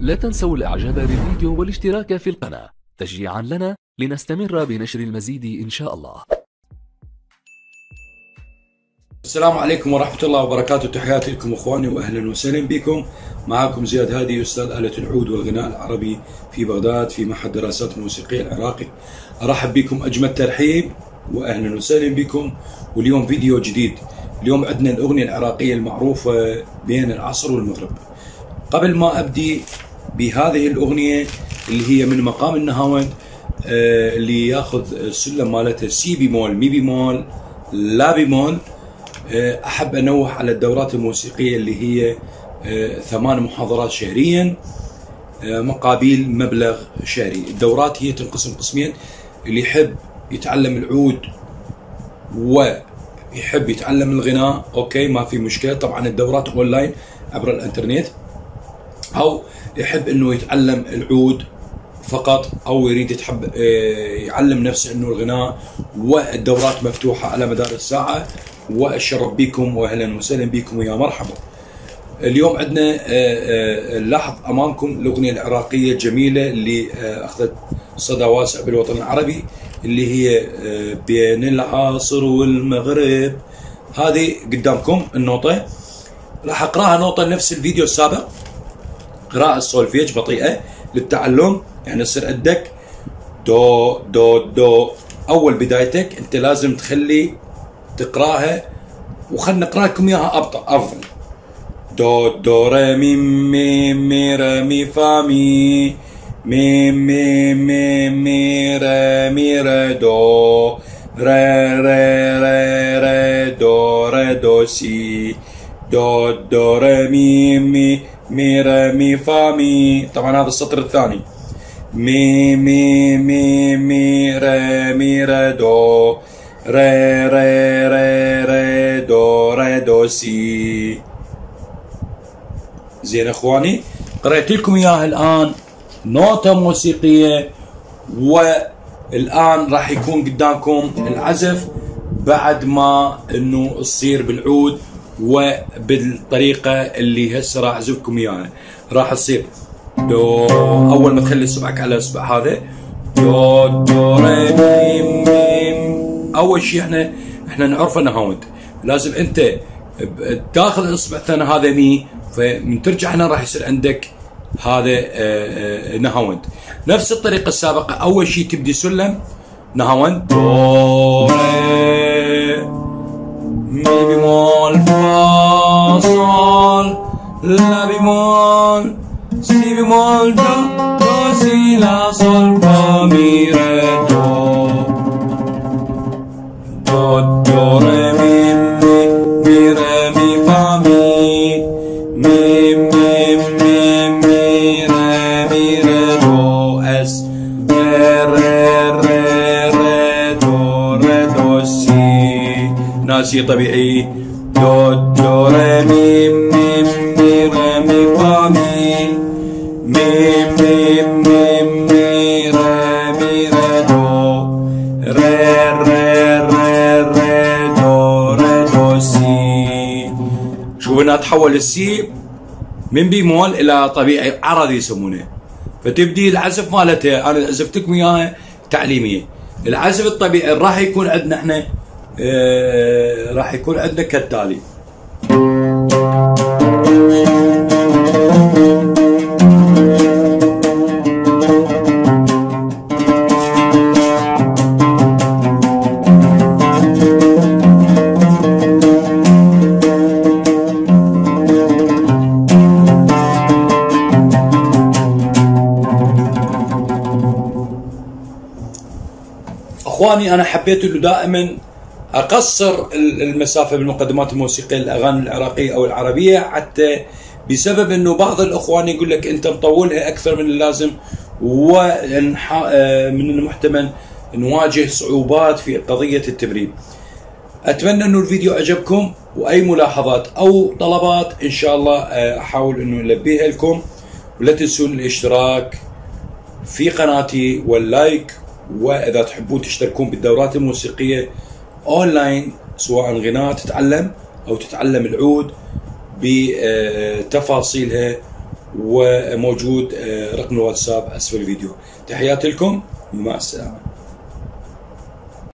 لا تنسوا الإعجاب بالفيديو والاشتراك في القناة تشجيعا لنا لنستمر بنشر المزيد إن شاء الله. السلام عليكم ورحمة الله وبركاته. تحياتي لكم إخواني واهلا وسهلا بكم. معكم زياد هادي أستاذ آلة العود والغناء العربي في بغداد في معهد دراسات الموسيقية العراقي. أرحب بكم أجمل ترحيب واهلا وسهلا بكم. واليوم فيديو جديد. اليوم عندنا الأغنية العراقية المعروفة بين العصر والمغرب. قبل ما أبدي بهذه الأغنية اللي هي من مقام النهاوند آه، اللي ياخذ السلم مالته سي بيمول مي بيمول لا بيمول آه، أحب أنوه على الدورات الموسيقية اللي هي آه، ثمان محاضرات شهريا مقابل مبلغ شهري. الدورات هي تنقسم قسمين اللي يحب يتعلم العود ويحب يتعلم الغناء okay ما في مشكلة. طبعا الدورات أونلاين عبر الإنترنت. أو يحب إنه يتعلم العود فقط أو يريد يتحب آه، يعلم نفسه إنه الغناء والدورات مفتوحة على مدار الساعة. والشرف بكم واهلا وسهلا بكم ويا مرحبا. اليوم عندنا آه، آه، نلاحظ أمامكم الأغنية العراقية الجميلة اللي آه، أخذت صدى واسع بالوطن العربي اللي هي آه، بين العصر والمغرب. هذه قدامكم النوطه راح أقرأها نوطه نفس الفيديو السابق. قراءة السولفيج بطيئة للتعلم. يعني يصير عندك دو دو دو. أول بدايتك أنت لازم تخلي تقرأها وخلنا نقرا لكم إياها أبطأ أفضل. دو دو ري مي مي مي ري مي فا مي. مي مي مي مي ري مي ري دو. ري ري ري ري دو ري دو سي. دو دو ري مي مي. مي ري مي فا مي. طبعا هذا السطر الثاني. مي مي مي مي ري مي ري دو. ري ري ري ري دو ري دو سي. زين إخواني قرأت لكم إياها الآن. نوتة موسيقية والآن راح يكون قدامكم العزف بعد ما إنه تصير بالعود. وبالطريقة اللي هسه راح اعزفكم إياها. راح تصير. دو أول ما تخلي اصبعك على الاصبع هذا. دو دو ري مي مي أول شيء إحنا إحنا نعرف إنه نهاوند. لازم أنت تاخذ الاصبع الثاني هذا مي فمن ترجع هنا راح يصير عندك هذا آه، آه، نهاوند نفس الطريقة السابقة. أول شيء تبدي سلم نهاوند دو ري مي بيمول فا صول لا بيمول سي بيمول دو دو سي لا صول فا مي ري دو دو دو ري هنا سي طبيعي. دو دو ري مي مي مي ري مي فا مي. مي مي مي مي ري مي ري دو. ري ري ري ري دو ري دو سي. شوف هنا تحول السي من بيمول إلى طبيعي عرضي يسمونه. فتبدي العزف مالته. أنا عزفت لكم اياها تعليمية. العزف الطبيعي راح يكون عندنا إحنا راح يكون عندنا كالتالي إخواني أنا حبيت إنه دائما أقصر ال- المسافة بالمقدمات الموسيقية للأغاني العراقية أو العربية حتى بسبب إنه بعض الإخوان يقول لك أنت مطولها أكثر من اللازم ومن المحتمل نواجه صعوبات في قضية التبريد. أتمنى إنه الفيديو عجبكم وأي ملاحظات أو طلبات إن شاء الله آه، أحاول إنه نلبيها لكم ولا تنسون الاشتراك في قناتي واللايك وإذا تحبون تشتركون بالدورات الموسيقية أونلاين سواء غناء تتعلم أو تتعلم العود بتفاصيلها وموجود آه، رقم الواتساب أسفل الفيديو. تحياتي لكم ومع السلامة.